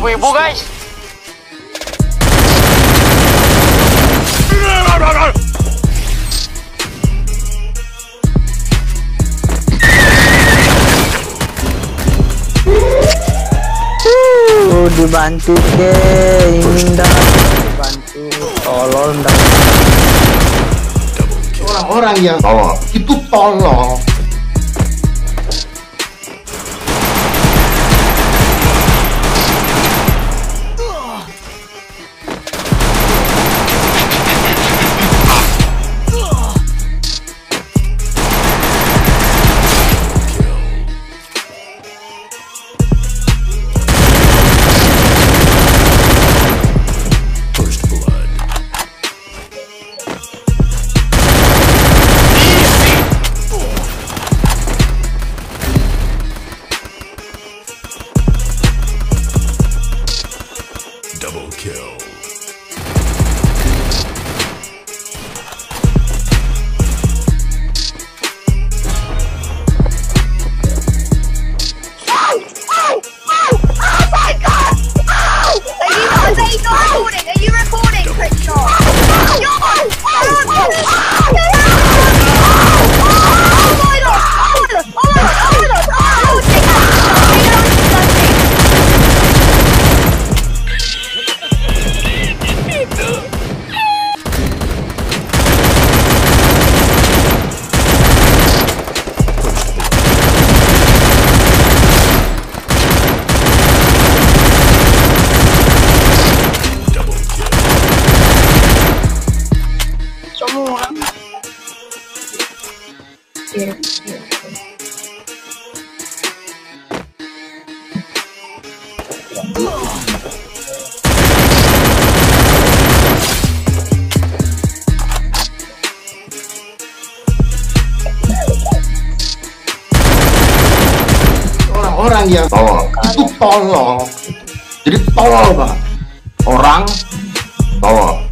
ibu-ibu guys. Uh, dibantu ke ingin dibantu. Tolol dah orang-orang yang tolol. itu tolol orang-orang yang tolol. Itu tolol. Jadi tolol banget orang tolol